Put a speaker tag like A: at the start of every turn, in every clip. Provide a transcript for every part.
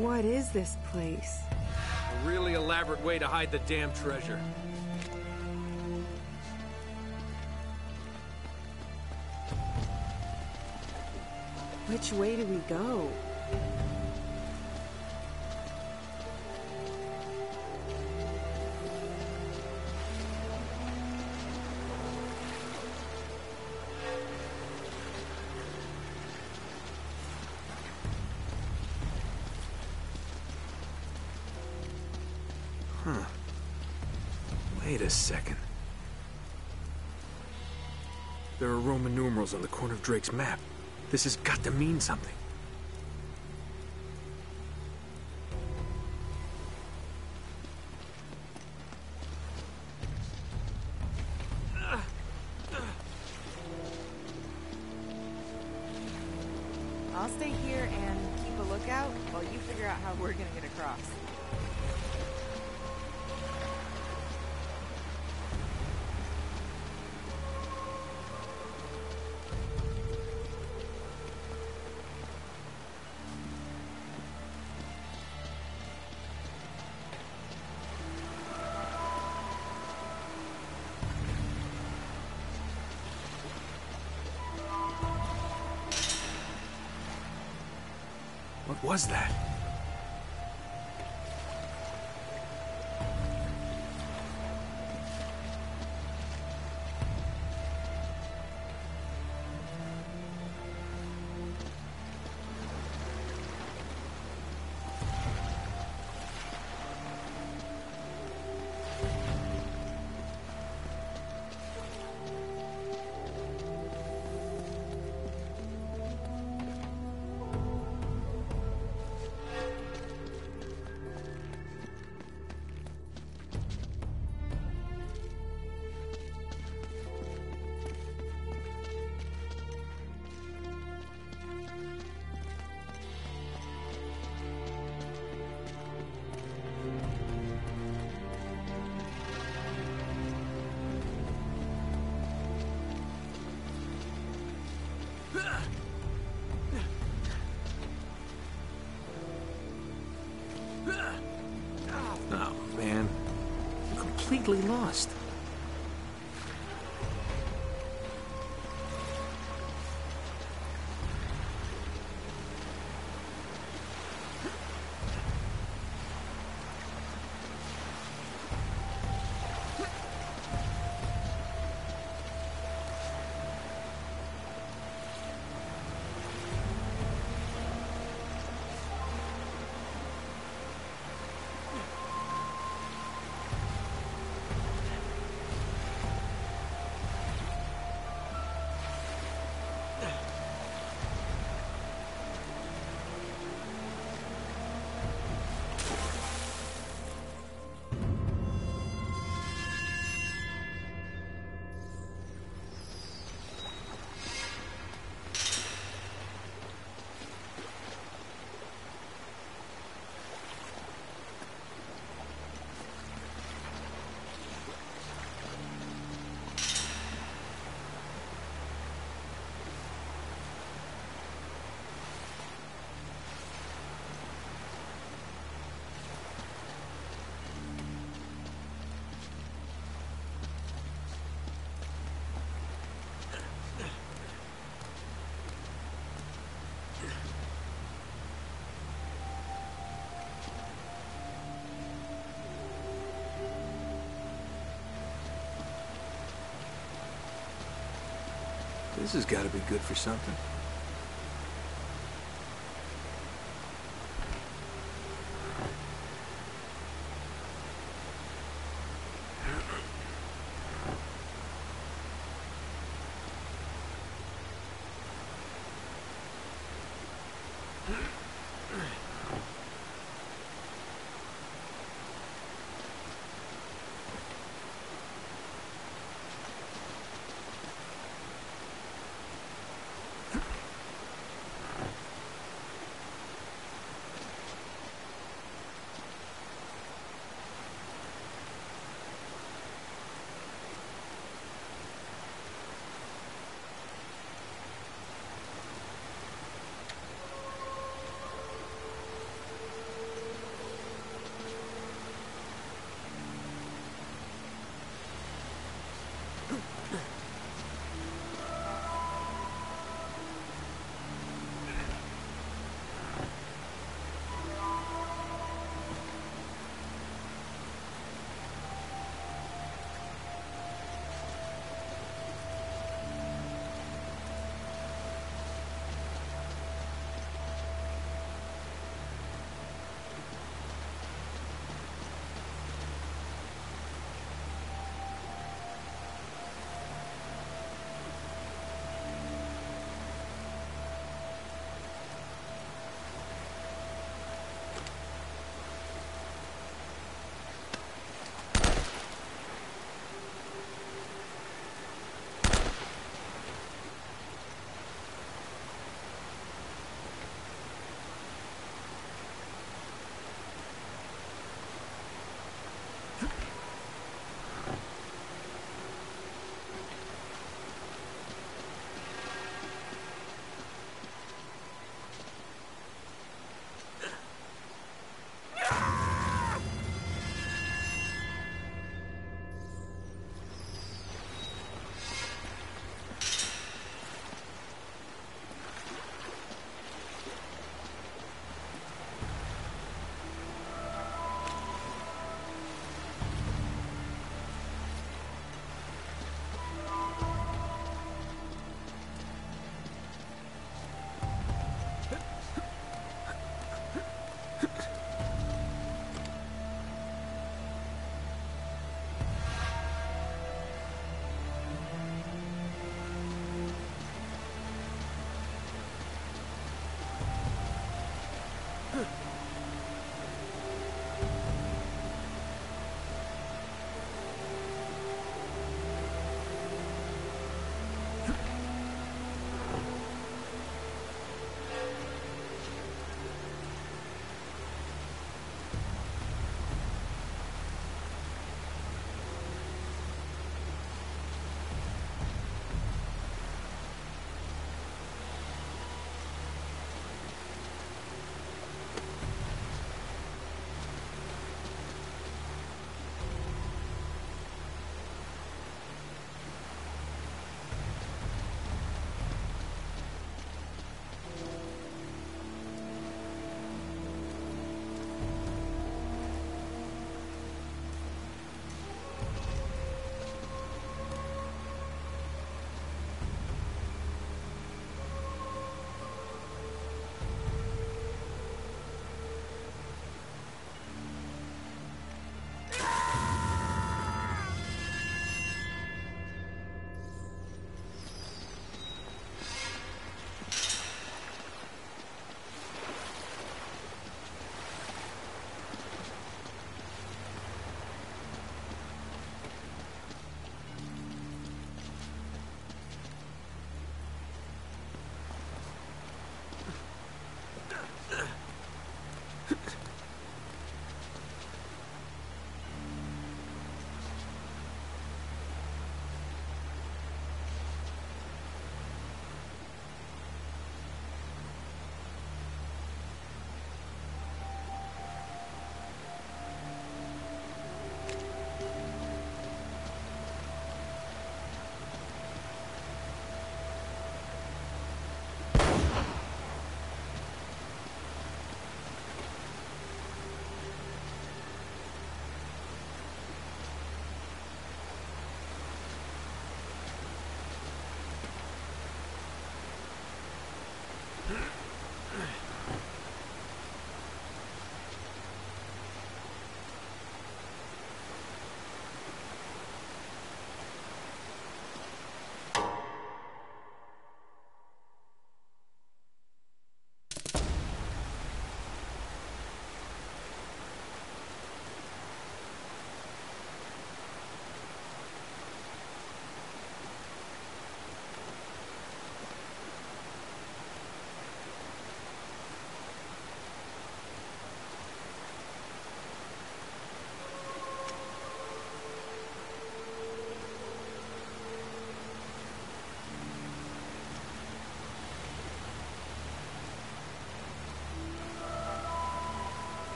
A: What is this place?
B: A really elaborate way to hide the damn treasure.
A: Which way do we go?
B: Corner of Drake's map. This has got to mean something. Was that? Completely lost. This has got to be good for something.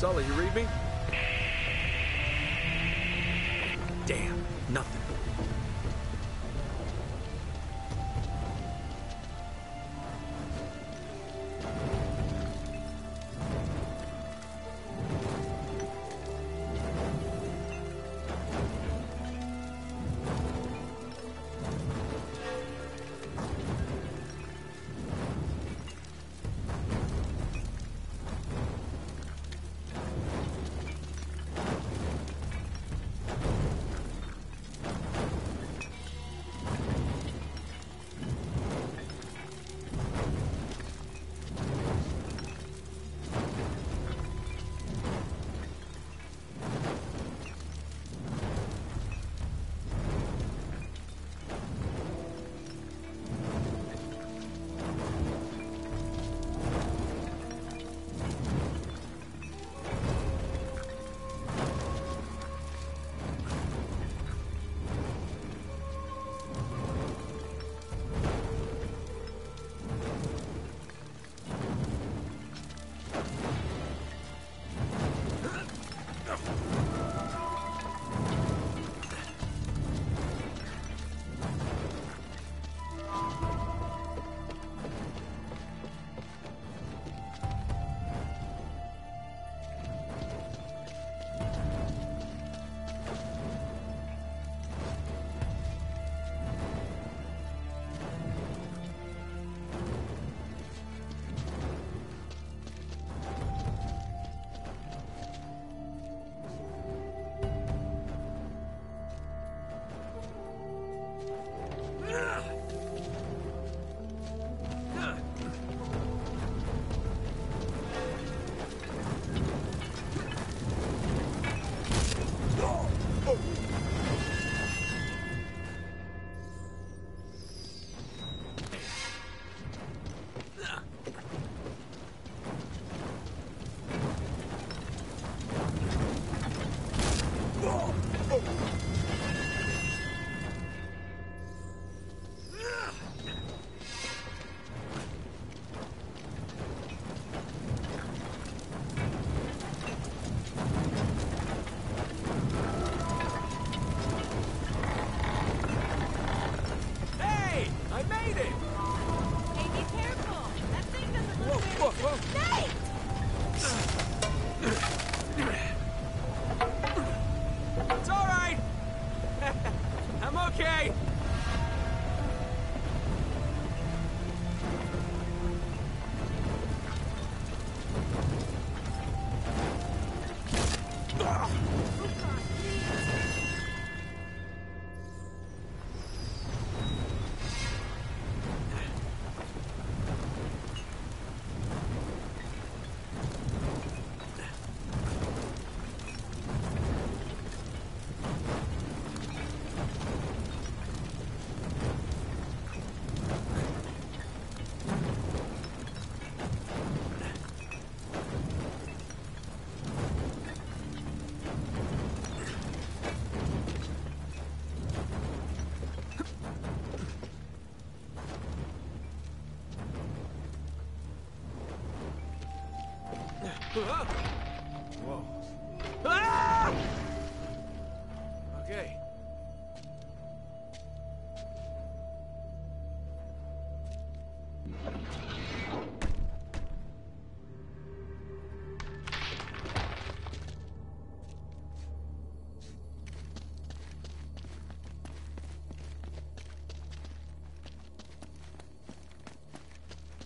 B: Sully, you read me?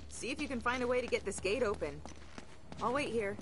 A: See if you can find a way to get this gate open. I'll wait here.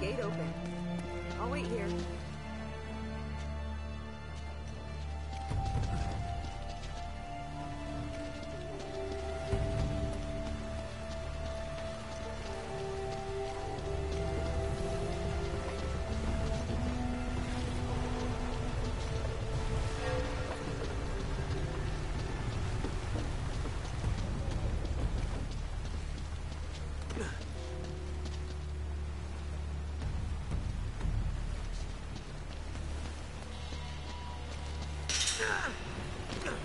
C: Gate open.
D: Yeah.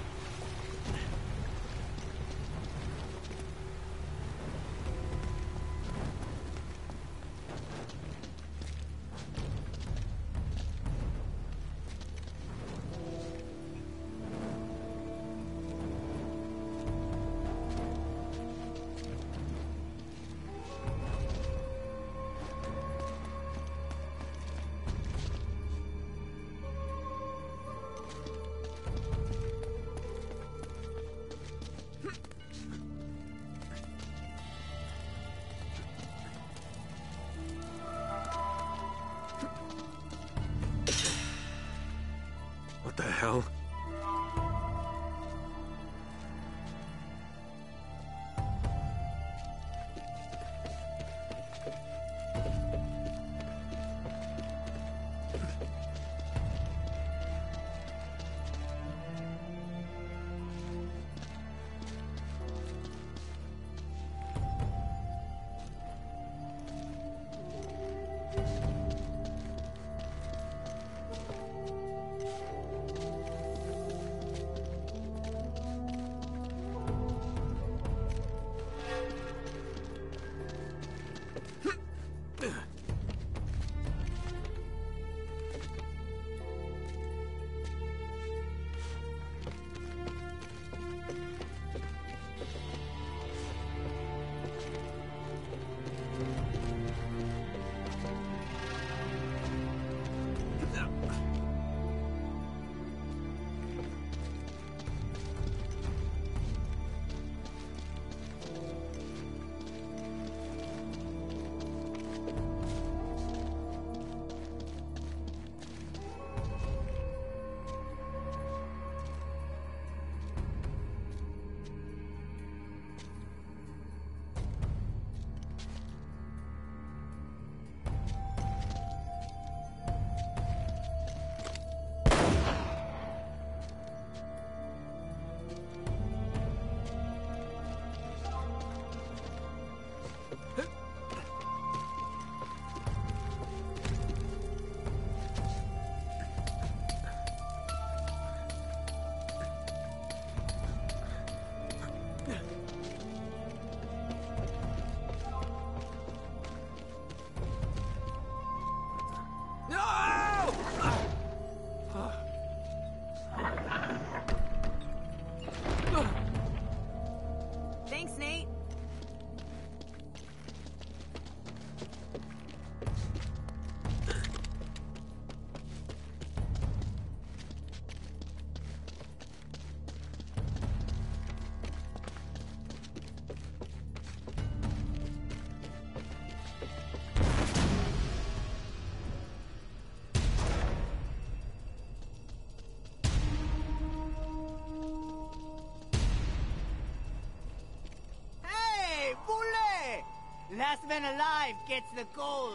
D: Last man alive gets the gold.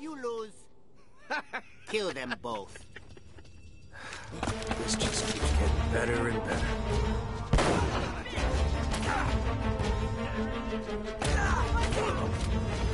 D: You lose. Kill them both.
B: This just keeps getting better and better. Ah,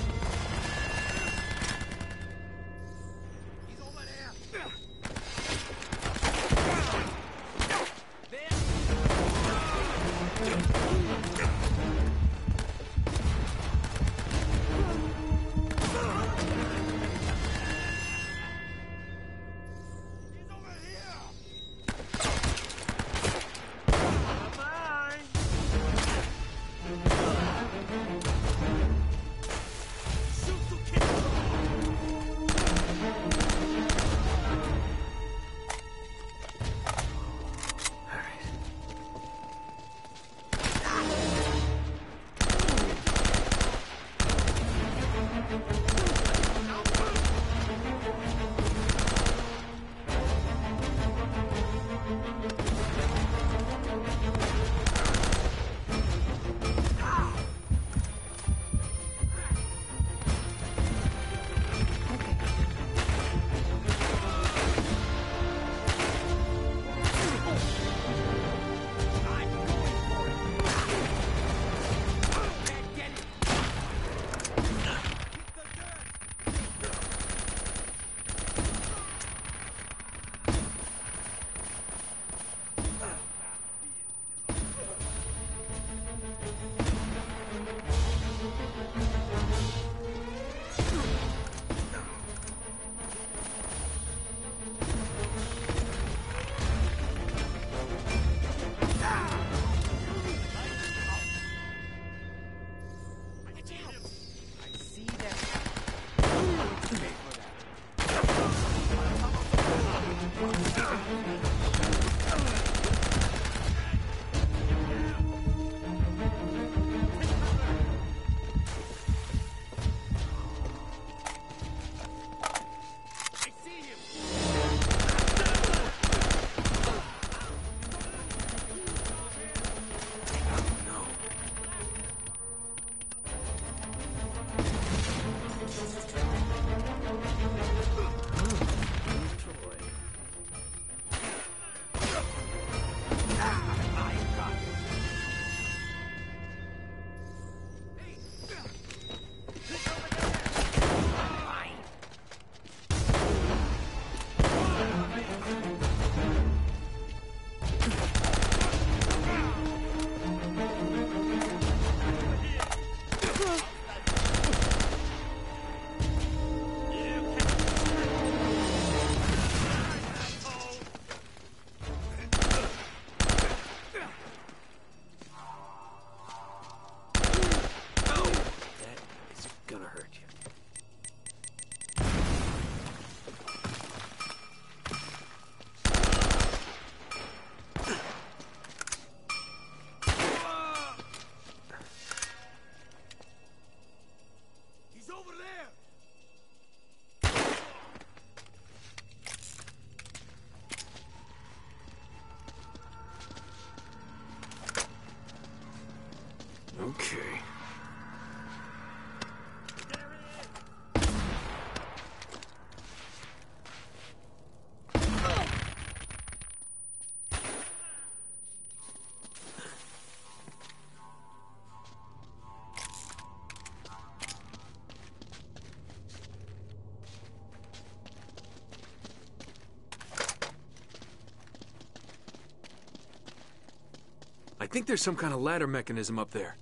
B: I think there's some kind of ladder mechanism up there.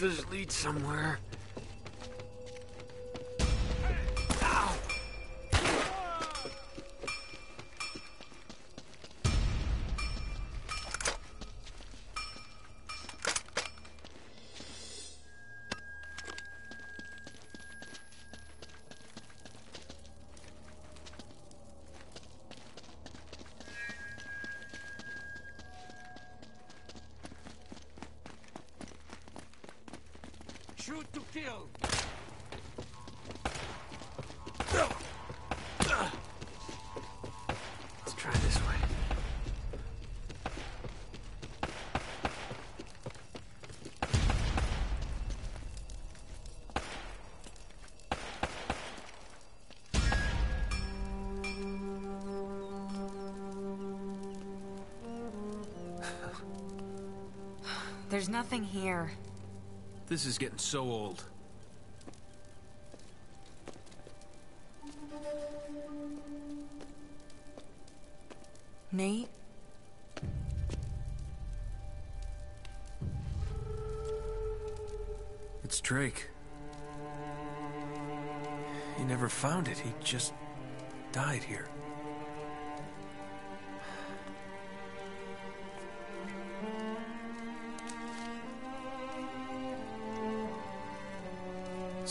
B: This leads somewhere.
D: Shoot to kill!
B: Let's try this way.
A: There's nothing here.
B: This is getting so old.
A: Nate?
B: It's Drake. He never found it. He just died here.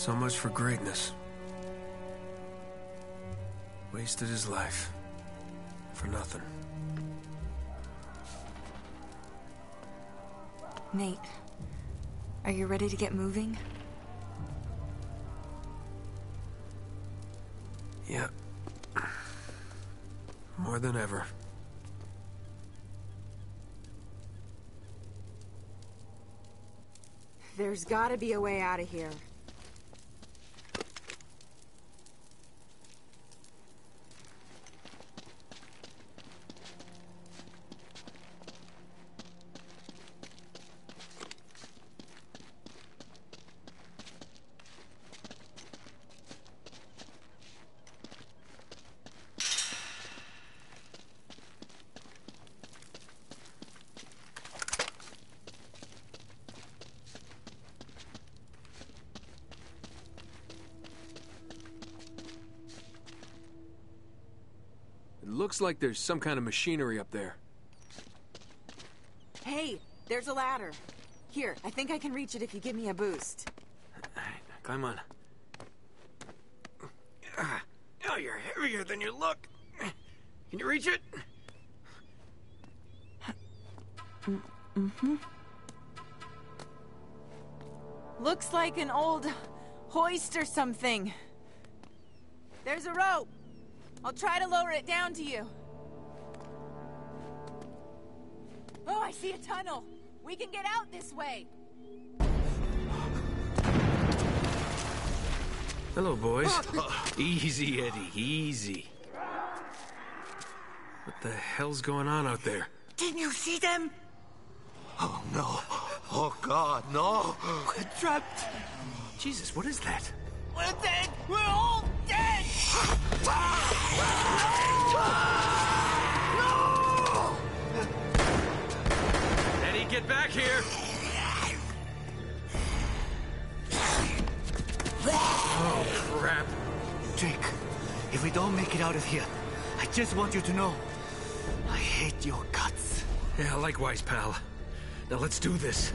B: So much for greatness. Wasted his life. For nothing.
A: Nate, are you ready to get moving?
B: Yeah. More than ever.
C: There's gotta be a way out of here.
B: It looks like there's some kind of machinery up there.
C: Hey, there's a ladder. Here, I think I can reach it if you give me a boost.
B: Alright, climb on. Ah, Oh, you're heavier than you look. Can you reach it? Mm-hmm.
A: Looks like an old hoist or something. There's a rope. I'll try to lower it down to you. Oh, I see a tunnel. We can get out this way.
B: Hello, boys. easy, Eddie, easy. What the hell's going on out there?
D: Didn't you see them?
E: Oh no. Oh god, no.
D: We're trapped.
B: Jesus, what is that?
D: We're dead. We're all dead.
B: Eddie, get back here! Oh, crap.
D: Drake, if we don't make it out of here, I just want you to know, I hate your guts.
B: Yeah, likewise, pal. Now let's do this.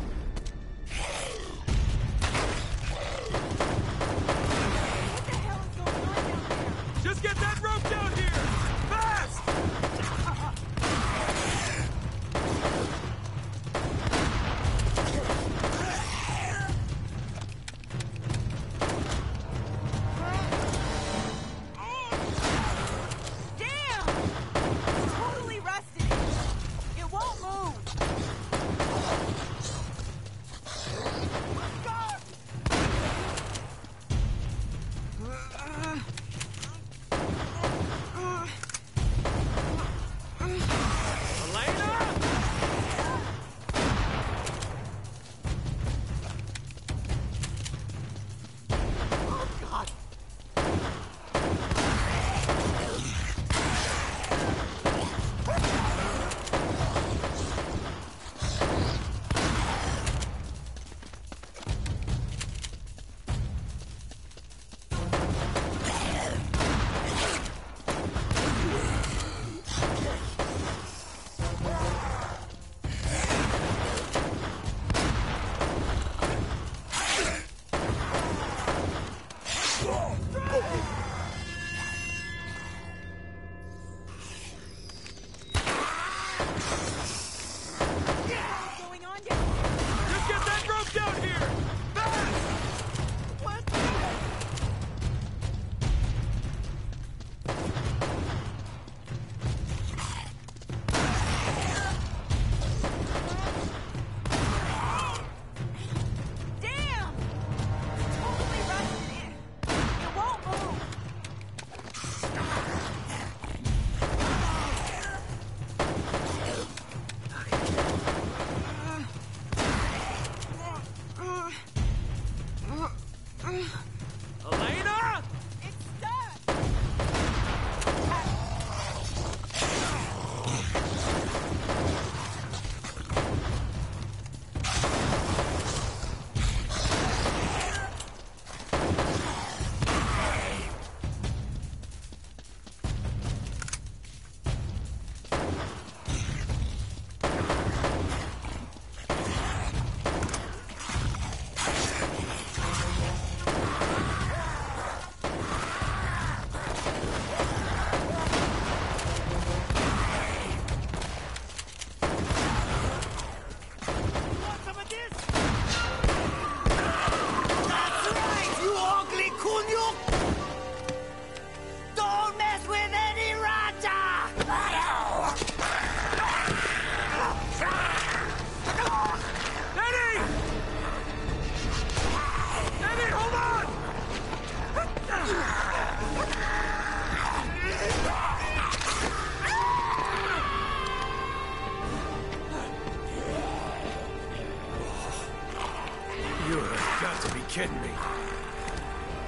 B: Kidding me.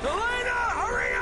B: Elena, hurry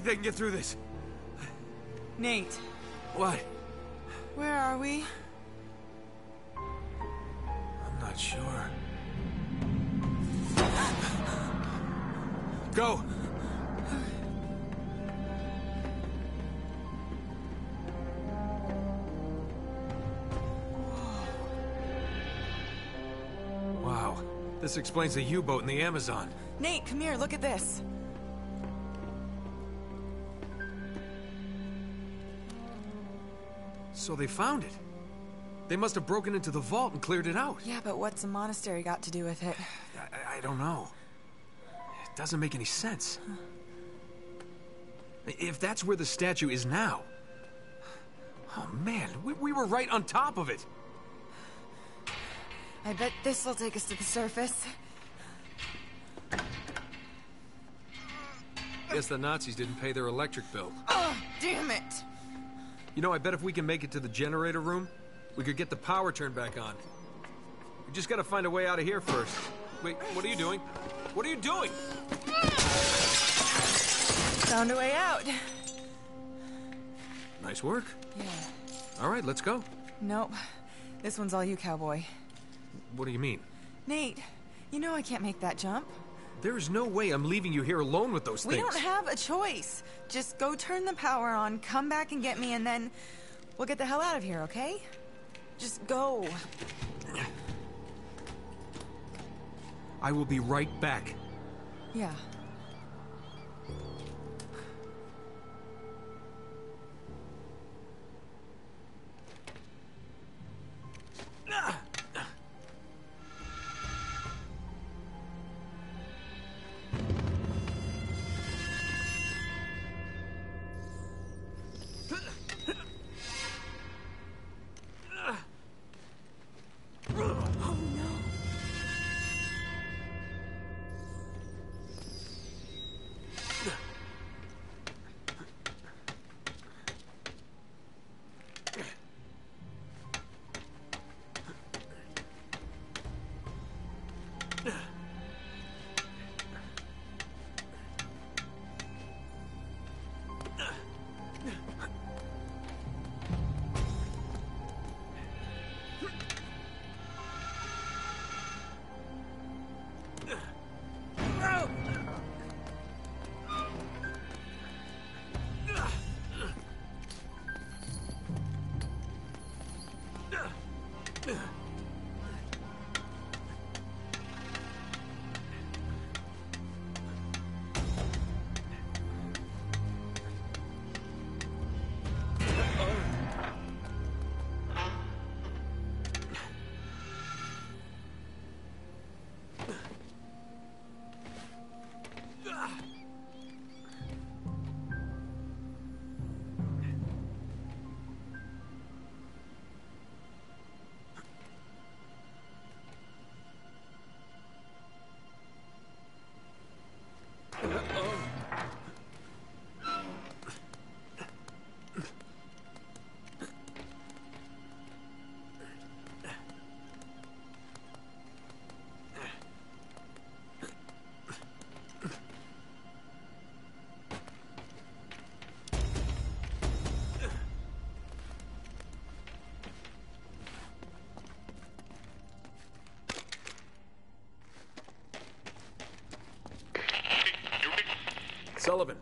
B: think they can get through this.
A: Nate,
B: What?
A: where are we?
B: I'm not sure. Go! Wow. This explains the U-boat in the Amazon.
A: Nate, come here, look at this.
B: So they found it. They must have broken into the vault and cleared it out.
A: Yeah, but what's the monastery got to do with it?
B: I, I don't know. It doesn't make any sense. If that's where the statue is now. Oh man, we, we were right on top of it.
A: I bet this will take us to the surface.
B: Guess the Nazis didn't pay their electric bill.
A: Oh, damn it!
B: You know, I bet if we can make it to the generator room, we could get the power turned back on. We just gotta find a way out of here first. Wait, what are you doing? What are you doing?
A: Found a way out.
B: Nice work.
A: Yeah.
B: All right, let's go.
A: Nope. This one's all you, cowboy.
B: What do you mean?
A: Nate, you know I can't make that jump.
B: There is no way I'm leaving you here alone with those
A: We
B: things.
A: We don't have a choice. Just go turn the power on, come back and get me, and then we'll get the hell out of here, okay? Just go.
B: I will be right back.
A: Yeah.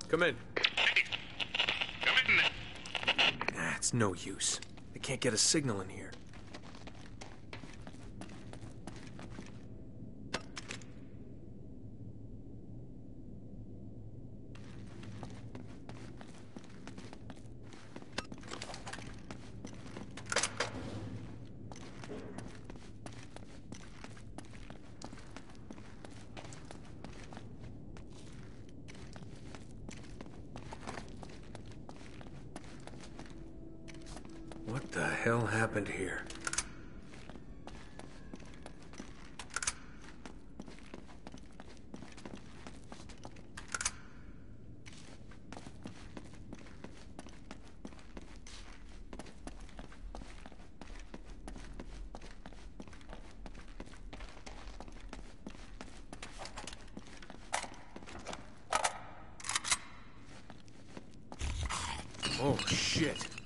B: Come in.
F: Hey, Come in.
B: Ah, it's no use. I can't get a signal in here. What the hell happened here? Oh, shit.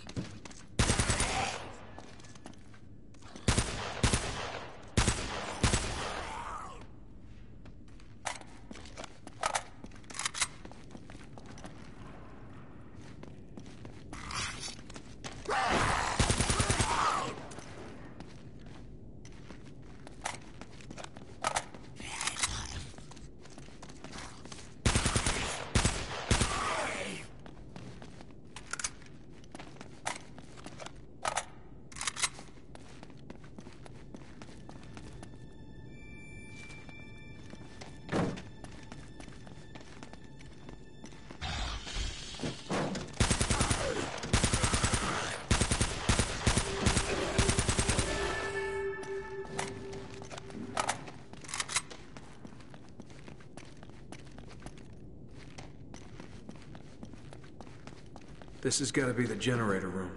B: This has got to be the generator room.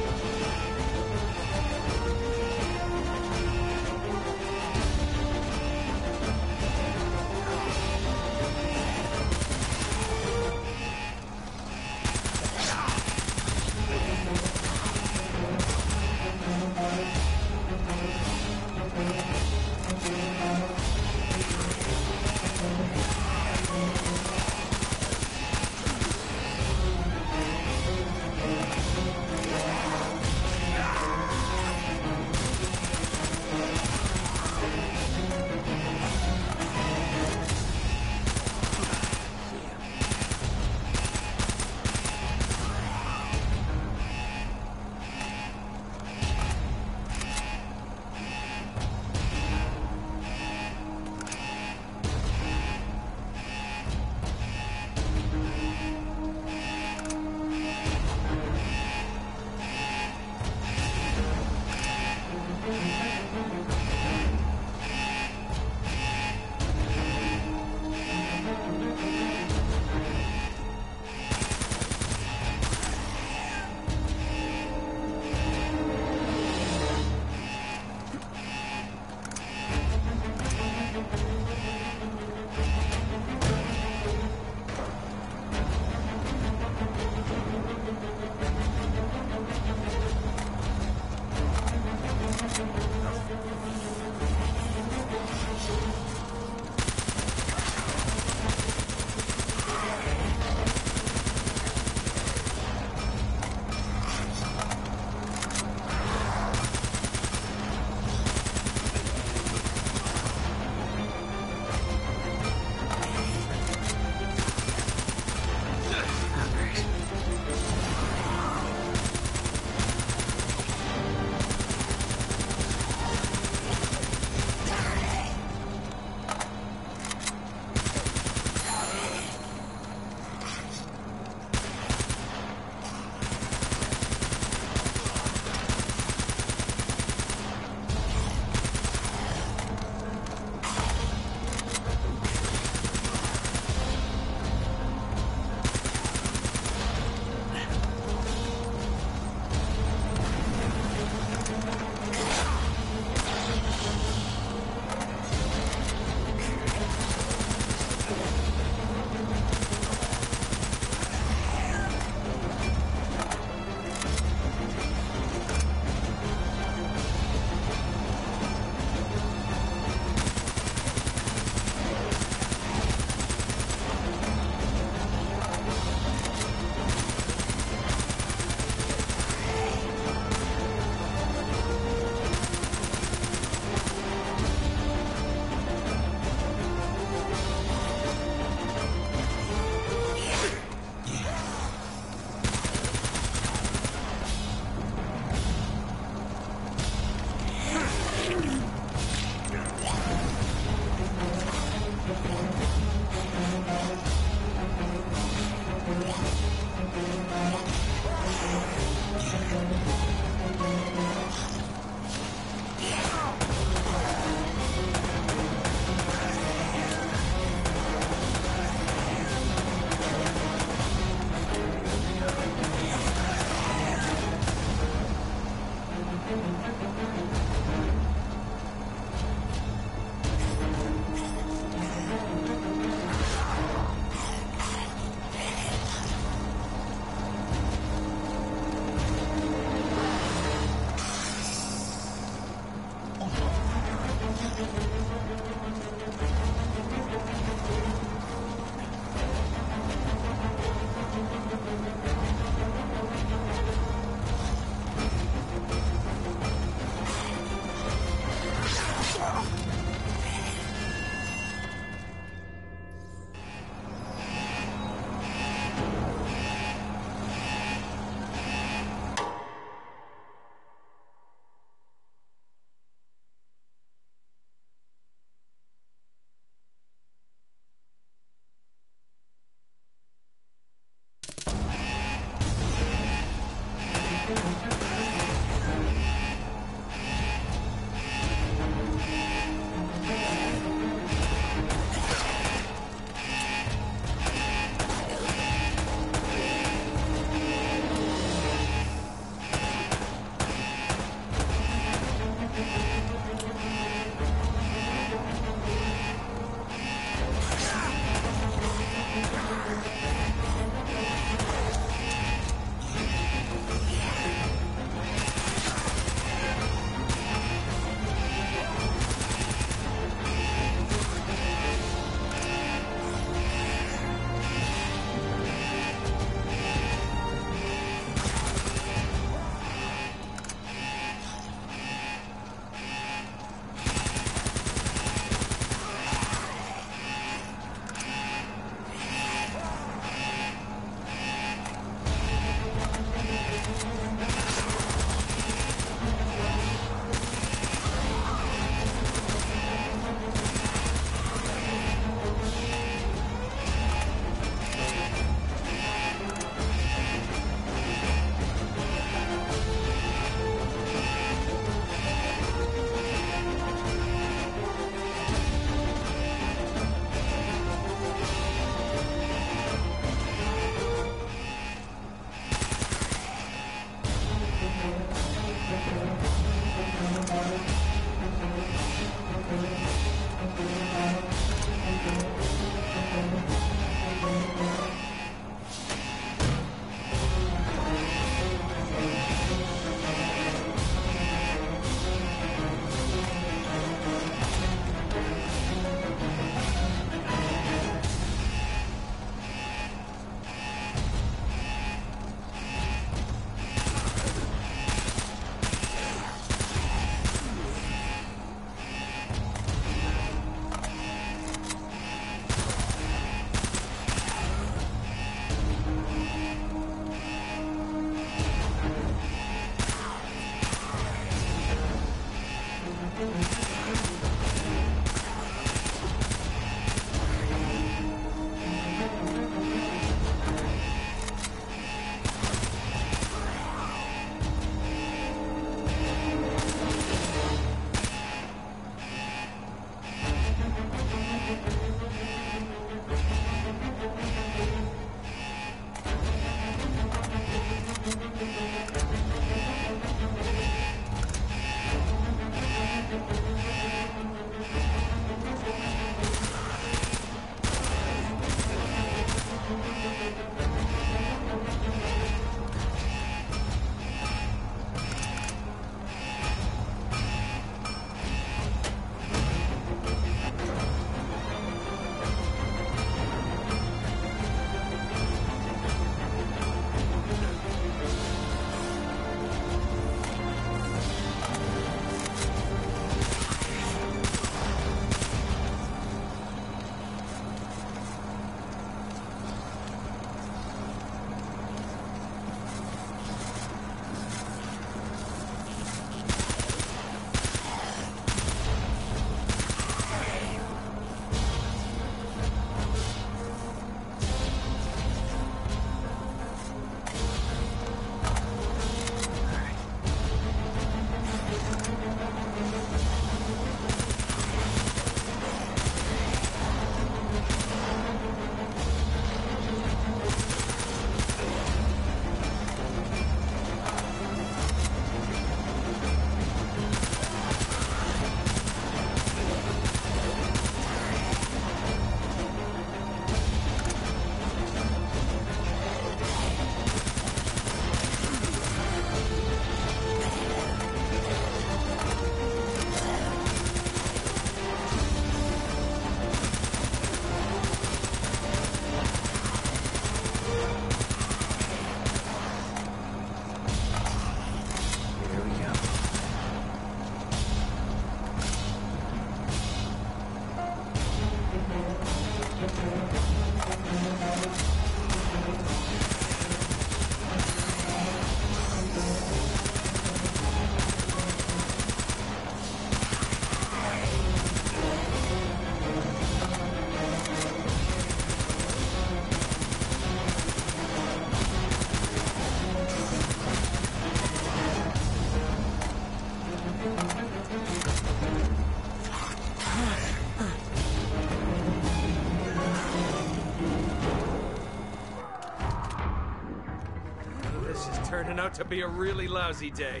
B: Out to be a really lousy day.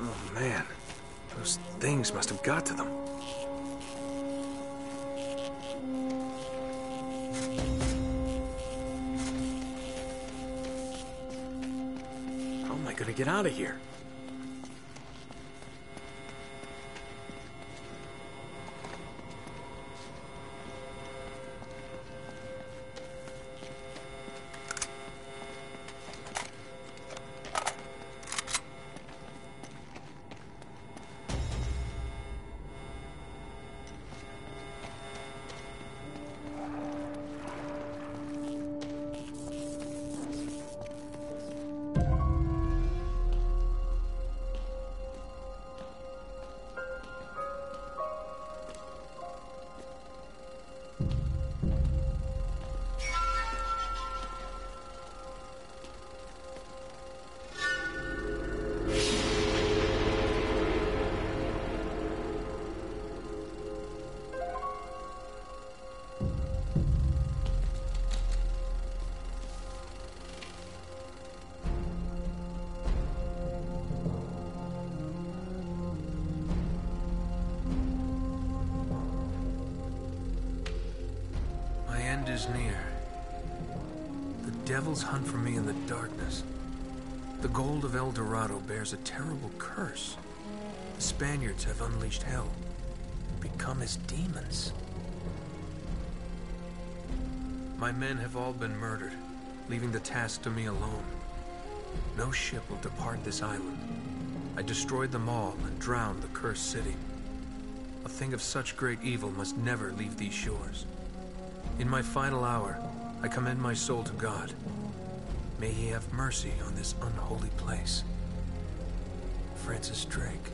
B: Oh man, those things must have got to them. How am I gonna get out of here? Have unleashed hell, become as demons. My men have all been murdered, leaving the task to me alone. No ship will depart this island. I destroyed them all and drowned the cursed city. A thing of such great evil must never leave these shores. In my final hour, I commend my soul to God. May he have mercy on this unholy place. Francis Drake.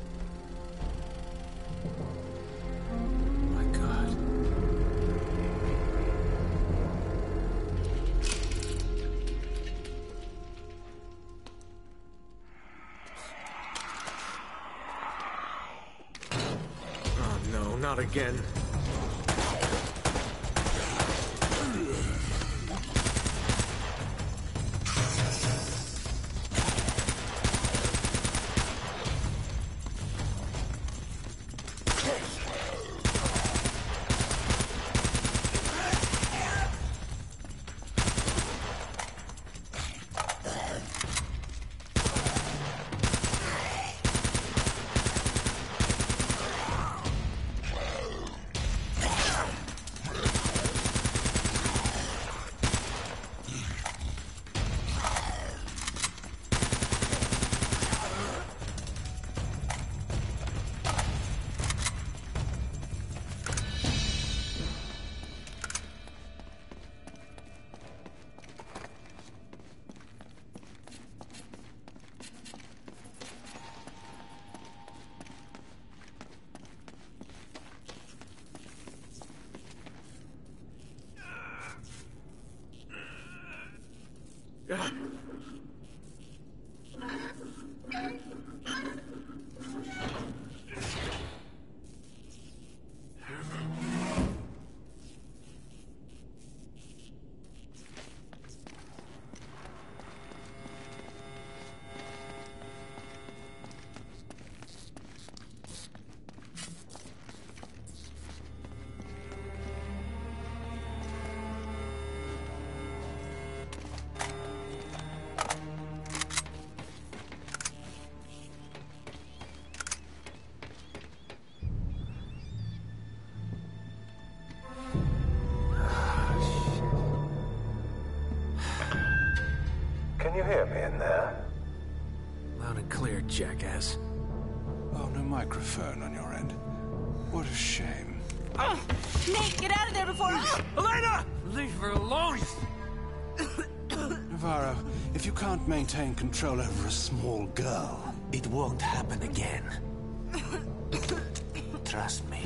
B: Again.
G: Microphone on your end. What a shame.
A: Nate, get out of there before.
B: Elena! Leave her alone!
G: Navarro, if you can't maintain control over a small girl,
E: It won't happen again. Trust me.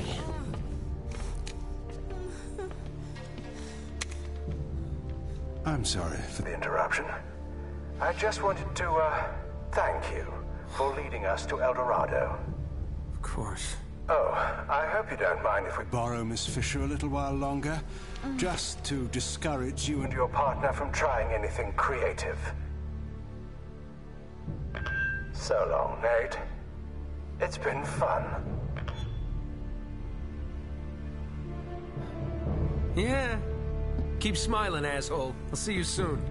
G: I'm sorry for
H: The interruption. I just wanted to, uh, thank you for leading us to El Dorado.
B: Of course.
D: Oh, I hope you don't mind if we
A: Borrow Miss Fisher a little while longer, mm. just to discourage you and
D: and your partner from trying anything creative. So long, Nate. It's been fun.
B: Yeah. Keep smiling, asshole. I'll see you soon.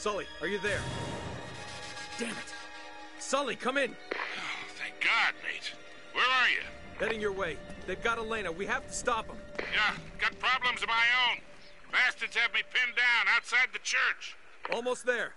B: Sully, are you there? Damn it! Sully, come in!
F: Oh, thank God, mate. Where are you?
B: Heading your way. They've got Elena. We have to stop them.
F: Yeah, got problems of my own. Bastards have me pinned down outside the church.
B: Almost there.